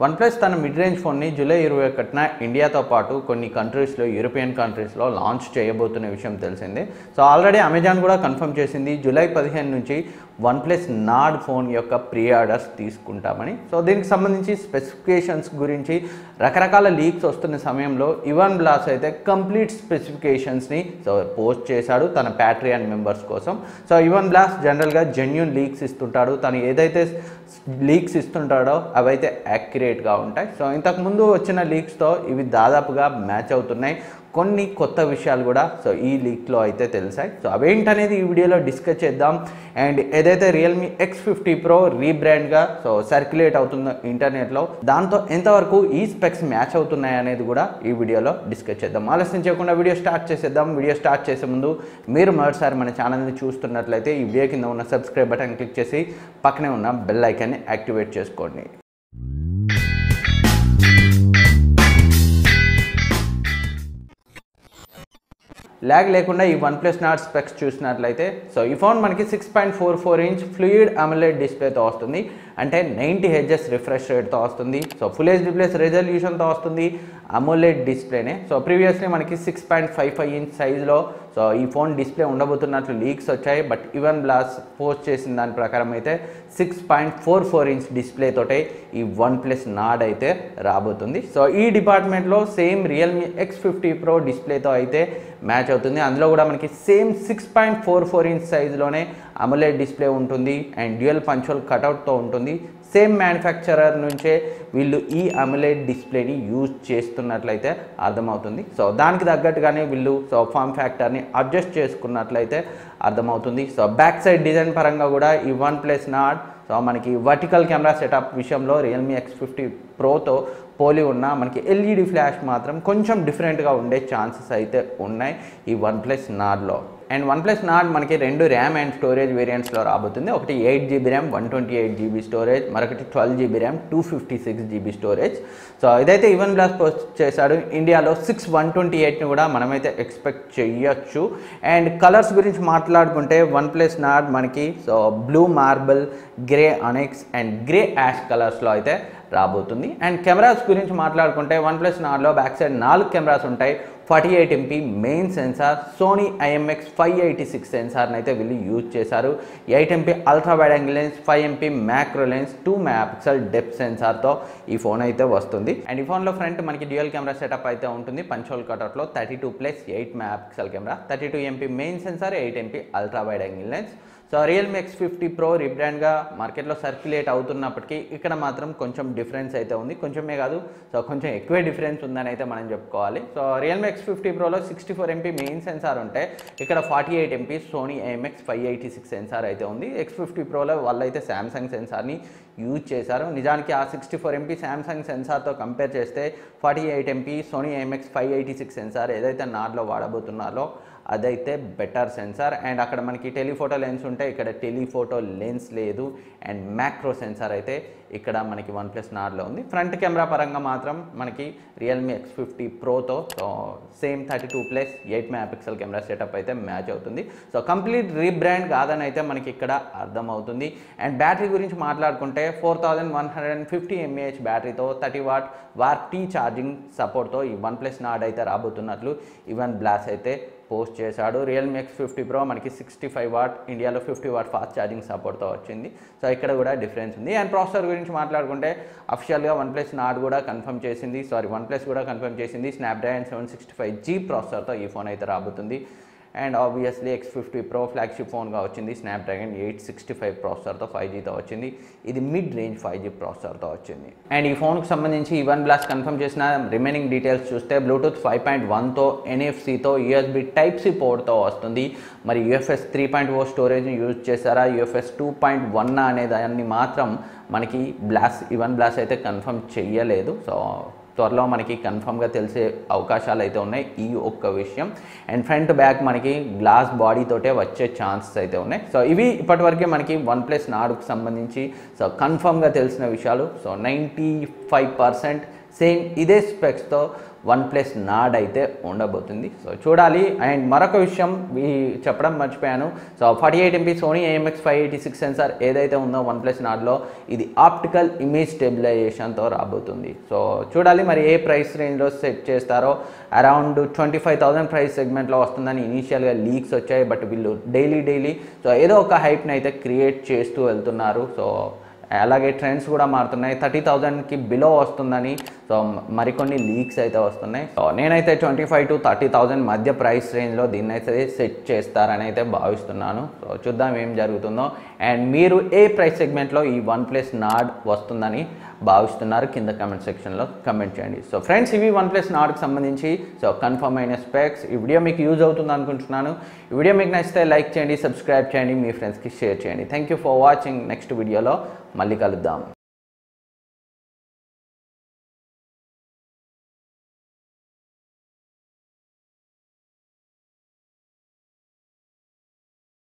OnePlus తన mid range ఫోన్ని July ఇరవై ఒకటిన ఇండియాతో పాటు కొన్ని కంట్రీస్లో యూరోపియన్ కంట్రీస్లో లాంచ్ చేయబోతున్న విషయం తెలిసిందే. సో ఆల్రెడీ అమెజాన్ కూడా కన్ఫర్మ్ చేసింది జూలై పదిహేను నుంచి వన్ప్లస్ నాడ్ ఫోన్ యొక్క ప్రీ ఆర్డర్స్ తీసుకుంటామని. సో దీనికి సంబంధించి స్పెసిఫికేషన్స్ గురించి రకరకాల లీక్స్ వస్తున్న సమయంలో ఇవన్ బ్లాస్ అయితే కంప్లీట్ స్పెసిఫికేషన్స్ని సో పోస్ట్ చేశాడు తన ప్యాట్రియన్ మెంబర్స్ కోసం. సో ఇవన్ బ్లాస్ జనరల్గా జెన్యున్ లీక్స్ ఇస్తుంటాడు. తను ఏదైతే లీక్స్ ఇస్తుంటాడో అవైతే యాక్యురేట్గా ఉంటాయి. సో ఇంతకుముందు వచ్చిన లీక్స్తో ఇవి దాదాపుగా మ్యాచ్ అవుతున్నాయి. కొన్ని కొత్త విషయాలు కూడా సో ఈ లీక్లో అయితే తెలిసాయి. సో అవేంటనేది ఈ వీడియోలో డిస్కస్ చేద్దాం. అండ్ ఏదైతే రియల్మీ ఎక్స్ ఫిఫ్టీ ప్రో రీబ్రాండ్గా సో సర్క్యులేట్ అవుతుందో ఇంటర్నెట్లో దాంతో ఎంతవరకు ఈ స్పెక్స్ మ్యాచ్ అవుతున్నాయి అనేది కూడా ఈ వీడియోలో డిస్కస్ చేద్దాం. ఆలస్యం చేయకుండా వీడియో స్టార్ట్ చేసేద్దాం. వీడియో స్టార్ట్ చేసే ముందు మీరు మరోసారి మన ఛానల్ని చూస్తున్నట్లయితే ఈ వీడియో కింద ఉన్న సబ్స్క్రైబ్ బటన్ క్లిక్ చేసి పక్కనే ఉన్న బెల్ ఐకాన్ని యాక్టివేట్ చేసుకోండి. ల్యాగ్ లేకుండా ఈ వన్ ప్లస్ నాట్ స్పెక్స్ చూసినట్లయితే సో ఈ ఫోన్ మనకి six point four four inch fluid AMOLED డిస్ప్లేతో వస్తుంది. అంటే నైంటీ హెచ్ఎస్ రిఫ్రెష్ రేట్తో వస్తుంది. సో ఫుల్ హెచ్డి ప్లస్ రెజల్యూషన్తో వస్తుంది. అమోలెడ్ డిస్ప్లేనే. సో ప్రీవియస్లీ మనకి six point five five inch సైజులో సో ఈ ఫోన్ డిస్ప్లే ఉండబోతున్నట్లు లీక్స్ వచ్చాయి. బట్ ఈవెన్ బ్లాస్ పోస్ట్ చేసిన దాని ప్రకారం అయితే six point four four inch display తోటే ఈ వన్ ప్లస్ నాడ్ అయితే రాబోతుంది. సో ఈ డిపార్ట్మెంట్లో same Realme X fifty pro డిస్ప్లేతో అయితే మ్యాచ్ అవుతుంది. అందులో కూడా మనకి same six point four four inch సైజులోనే AMOLED display ఉంటుంది అండ్ డ్యూయల్ పంచువల్ కటౌట్తో ఉంటుంది. సేమ్ మ్యానుఫ్యాక్చరర్ నుంచే వీళ్ళు ఈ అమలెడ్ డిస్ప్లేని యూజ్ చేస్తున్నట్లయితే అర్థమవుతుంది. సో దానికి తగ్గట్టుగానే వీళ్ళు సో ఫామ్ ఫ్యాక్టర్ని అడ్జస్ట్ చేసుకున్నట్లయితే అర్థమవుతుంది. సో బ్యాక్ సైడ్ డిజైన్ పరంగా కూడా ఈ వన్ ప్లస్ నాట్ సో మనకి వర్టికల్ కెమెరా సెటప్ విషయంలో రియల్మీ ఎక్స్ ఫిఫ్టీ ప్రోతో పోలి ఉన్న మనకి ఎల్ఈడి ఫ్లాష్ మాత్రం కొంచెం డిఫరెంట్గా ఉండే ఛాన్సెస్ అయితే ఉన్నాయి ఈ వన్ ప్లస్ నాడ్లో అండ్ వన్ ప్లస్ నాట్ మనకి రెండు ర్యామ్ అండ్ స్టోరేజ్ వేరియంట్స్లో రాబోతుంది. ఒకటి eight GB RAM one twenty eight GB storage మరొకటి twelve GB RAM two fifty six GB storage. So ఇదైతే ఈవెన్ బ్లాస్ పోస్ట్ చేశాడు. ఇండియాలో సిక్స్ వన్ ట్వంటీ ఎయిట్ని కూడా మనమైతే ఎక్స్పెక్ట్ చేయొచ్చు అండ్ కలర్స్ గురించి మాట్లాడుకుంటే వన్ ప్లస్ నాట్ మనకి so blue marble grey onyx and grey ash కలర్స్లో అయితే రాబోతుంది. అండ్ కెమెరాస్ గురించి మాట్లాడుకుంటే వన్ ప్లస్ నాట్లో బ్యాక్ సైడ్ నాలుగు కెమెరాస్ ఉంటాయి. Forty eight MP main sensor Sony IMX five eighty six సెన్సార్ని అయితే వీళ్ళు యూజ్ చేశారు. Eight MP ultra wide angle lens five MP macro lens two megapixel depth సెన్సార్తో ఈ phone అయితే వస్తుంది. అండ్ ఈ ఫోన్లో ఫ్రంట్ మనకి డ్యూయల్ కెమెరా సెటప్ అయితే ఉంటుంది. Punch hole కటౌట్లో thirty two plus eight megapixel camera thirty two MP main sensor eight MP ultra wide angle lens so Realme X fifty pro రీబ్రాండ్గా మార్కెట్లో circulate అవుతున్నప్పటికీ ఇక్కడ మాత్రం కొంచెం డిఫరెన్స్ అయితే ఉంది. కొంచెమే కాదు సో కొంచెం ఎక్కువే డిఫరెన్స్ ఉందని అయితే మనం చెప్పుకోవాలి. So Realme X fifty ప్రోలో sixty four MP main sensor ఉంటే ఇక్కడ forty eight MP Sony MX five eighty six sensor అయితే ఉంది. ఎక్స్ ఫిఫ్టీ ప్రోలో వాళ్ళైతే శాంసంగ్ సెన్సార్ని యూజ్ చేశారు. నిజానికి ఆ సిక్స్టీ ఫోర్ ఎంపీ శాంసంగ్ సెన్సార్తో కంపేర్ చేస్తే forty eight MP Sony MX five eighty six sensor ఏదైతే నాడ్లో వాడబోతున్నారో అదైతే బెటర్ సెన్సార్ అండ్ అక్కడ మనకి టెలిఫోటో లెన్స్ ఉంటే ఇక్కడ టెలిఫోటో లెన్స్ లేదు. అండ్ మ్యాక్రో సెన్సార్ అయితే ఇక్కడ మనకి వన్ ప్లస్ నాడ్లో ఉంది. ఫ్రంట్ కెమెరా పరంగా మాత్రం మనకి Realme X fifty ప్రోతో same thirty two plus eight megapixel camera setup అయితే మ్యాచ్ అవుతుంది. సో కంప్లీట్ రీబ్రాండ్ కాదని అయితే మనకి ఇక్కడ అర్థమవుతుంది. అండ్ బ్యాటరీ గురించి మాట్లాడుకుంటే four thousand one hundred and fifty mAh బ్యాటరీతో thirty watt warp T charging సపోర్ట్తో ఈ వన్ ప్లస్ నాడ్ అయితే రాబోతున్నట్లు. ఈవెన్ బ్లాస్ అయితే పోస్ట్ చేశాడు. రియల్మీ ఎక్స్ ఫిఫ్టీ ప్రో మనకి సిక్స్టీ ఫైవ్ వాట్ ఇండియాలో ఫిఫ్టీ వాట్ ఫాస్ట్ ఛార్జింగ్ సపోర్ట్తో వచ్చింది. సో ఇక్కడ కూడా డిఫరెన్స్ ఉంది. అండ్ ప్రాసెసర్ గురించి మాట్లాడుకుంటే అఫిషియల్గా వన్ ప్లస్ నాట్ కూడా కన్ఫర్మ్ చేసింది. సారీ వన్ ప్లస్ కూడా కన్ఫర్మ్ చేసింది. Snapdragon seven sixty five G ప్రాసెసర్తో ఈ ఫోన్ అయితే రాబోతుంది. And obviously X fifty pro flagship ఫోన్గా వచ్చింది. స్నాప్డ్రాగన్ ఎయిట్ సిక్స్టీ ఫైవ్ ప్రాసెసర్తో ఫైవ్ జీతో వచ్చింది. ఇది మిడ్ రేంజ్ ఫైవ్ జీ ప్రాసెసర్తో వచ్చింది. అండ్ ఈ ఫోన్కి సంబంధించి వన్ బ్లాస్ కన్ఫర్మ్ చేసిన రిమైనింగ్ డీటెయిల్స్ చూస్తే బ్లూటూత్ ఫైవ్ పాయింట్ వన్తో ఎన్ఎఫ్సితో యూఎస్బి టైప్ సి పోర్ట్తో వస్తుంది. మరి యూఎఫ్ఎస్ త్రీ పాయింట్ ఓ స్టోరేజ్ని యూజ్ చేశారా? యూఎఫ్ఎస్ టూ పాయింట్ వన్ అనే దాన్ని మాత్రం మనకి బ్లాస్ ఈవెన్ బ్లాస్ అయితే కన్ఫర్మ్ చెయ్యలేదు. సో త్వరలో మనకి కన్ఫర్మ్గా తెలిసే అవకాశాలు అయితే ఉన్నాయి ఈ ఒక్క విషయం. అండ్ ఫ్రంట్ బ్యాక్ మనకి గ్లాస్ బాడీతోటే వచ్చే ఛాన్సెస్ అయితే ఉన్నాయి. సో ఇవి ఇప్పటివరకే మనకి వన్ ప్లస్ నాడుకు సంబంధించి సో కన్ఫర్మ్గా తెలిసిన విషయాలు. So ninety five percent same ఇదే స్పెక్స్తో వన్ ప్లస్ నాడ్ అయితే ఉండబోతుంది. సో చూడాలి. అండ్ మరొక విషయం ఈ చెప్పడం మర్చిపోయాను. So forty eight MP Sony AMX five eighty six sensor ఏదైతే ఉందో వన్ ప్లస్ నాడ్లో ఇది ఆప్టికల్ ఇమేజ్ స్టెబిలైజేషన్తో రాబోతుంది. సో చూడాలి మరి ఏ ప్రైస్ రేంజ్లో సెట్ చేస్తారో. Around twenty five thousand price సెగ్మెంట్లో వస్తుందని ఇనీషియల్గా లీక్స్ వచ్చాయి. బట్ వీళ్ళు డైలీ డైలీ సో ఏదో ఒక హైప్ని అయితే క్రియేట్ చేస్తూ వెళ్తున్నారు. సో అలాగే ట్రెండ్స్ కూడా మారుతున్నాయి. థర్టీ థౌజండ్కి బిలో వస్తుందని సో మరికొన్ని లీక్స్ అయితే వస్తున్నాయి. సో నేనైతే twenty five to thirty thousand మధ్య ప్రైస్ రేంజ్లో దీన్ని అయితే సెట్ చేస్తారని అయితే భావిస్తున్నాను. సో చూద్దాం ఏం జరుగుతుందో. అండ్ మీరు ఏ ప్రైస్ సెగ్మెంట్లో ఈ వన్ ప్లస్ నాడ్ వస్తుందని భావిస్తున్నారు కింద కమెంట్ సెక్షన్లో కమెంట్ చేయండి. సో ఫ్రెండ్స్ ఇవి వన్ ప్లస్ నాడ్కి సంబంధించి సో కన్ఫర్మ్ అయిన స్పెక్స్ ఈ వీడియో మీకు యూజ్ అవుతుంది అనుకుంటున్నాను. ఈ వీడియో మీకు నచ్చితే లైక్ చేయండి సబ్స్క్రైబ్ చేయండి మీ ఫ్రెండ్స్కి షేర్ చేయండి. Thank you for watching next వీడియోలో మళ్ళీ కలుద్దాం.